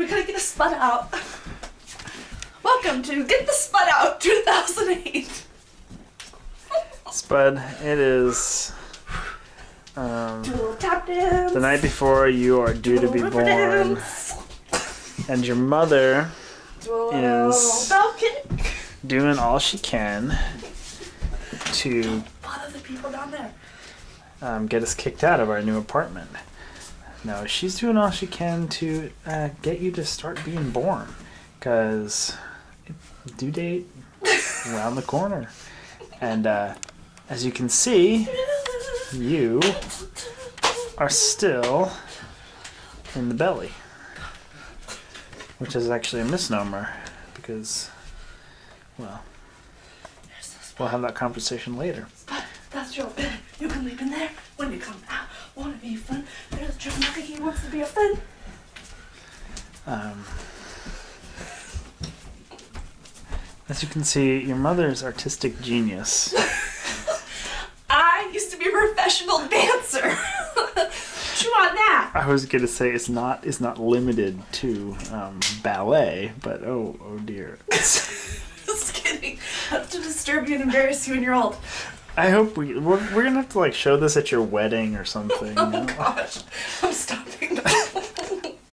We're gonna get a spud out. Welcome to Get the Spud Out 2008. Spud, it is um, Do a little tap dance. the night before you are due to be born, and your mother is- doing all she can to Bother the people down there. um, get us kicked out of our new apartment. No, she's doing all she can to uh, get you to start being born, because due date around the corner, and uh, as you can see, you are still in the belly, which is actually a misnomer, because well, we'll have that conversation later. Spud, that's your bed. You can leave in there when you come out. Wanna be a friend? There's Joe Markey. He wants to be a friend. Um, as you can see, your mother's artistic genius. I used to be a professional dancer. Chew on that. I was gonna say it's not it's not limited to um, ballet, but oh oh dear. Just kidding. That's to disturb you and embarrass you when you're old. I hope we we're, we're gonna have to like show this at your wedding or something. you Oh know? gosh. I'm stopping.